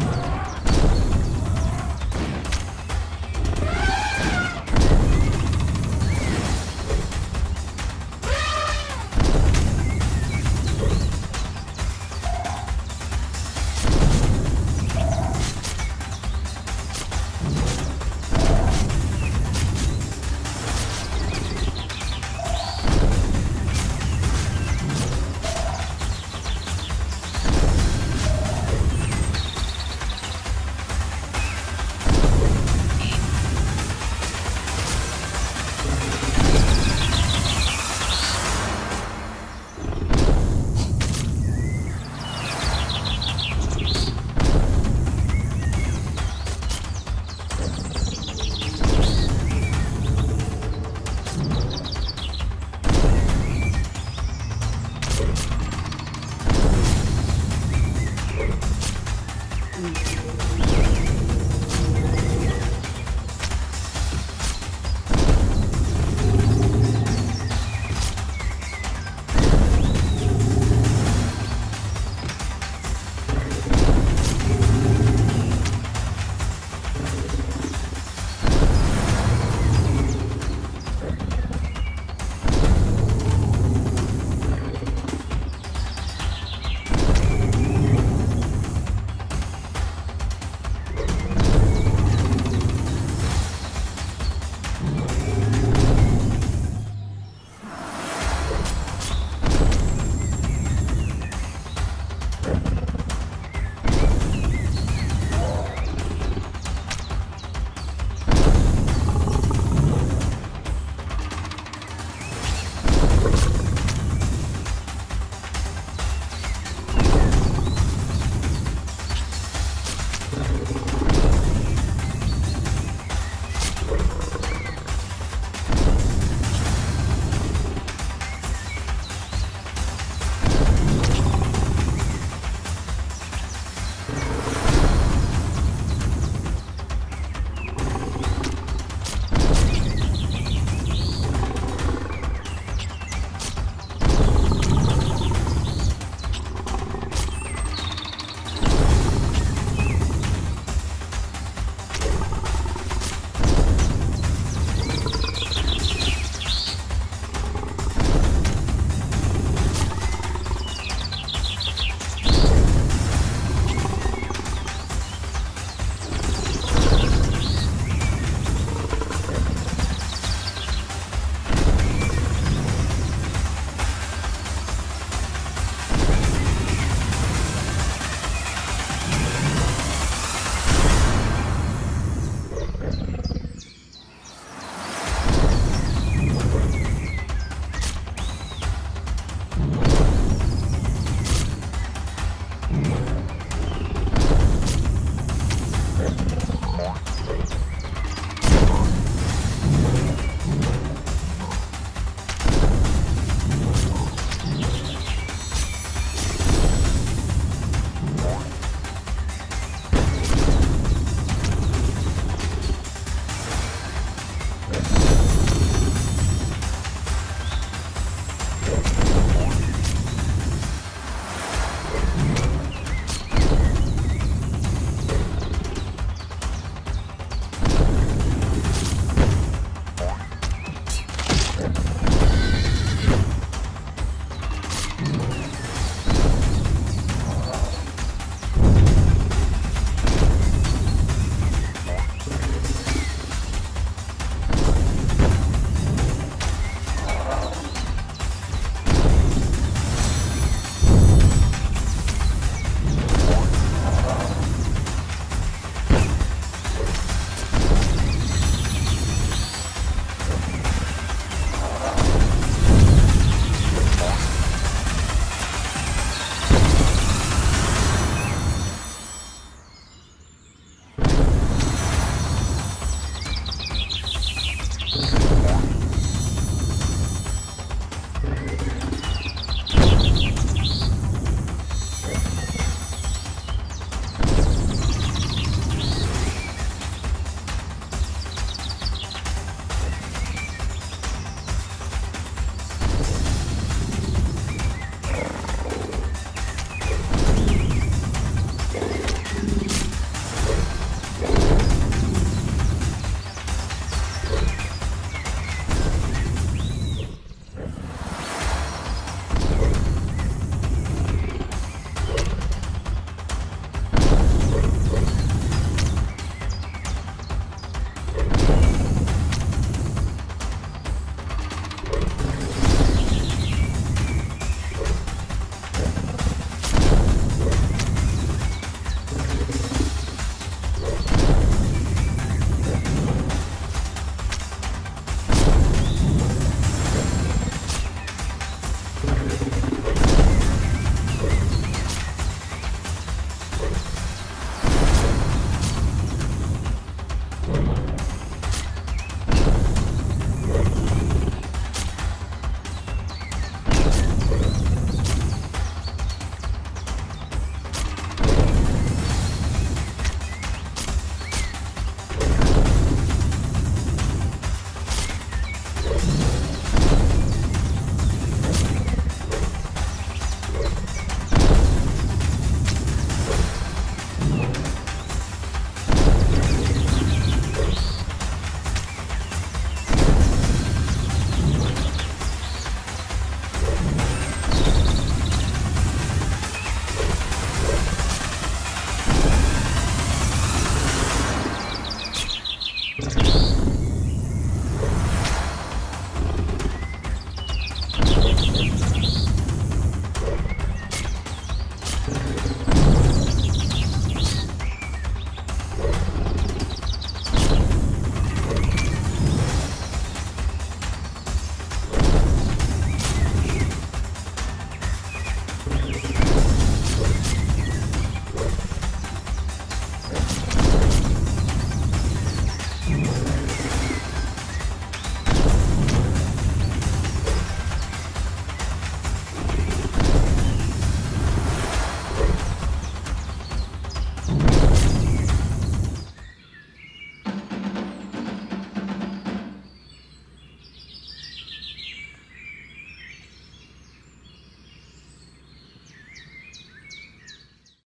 Yeah.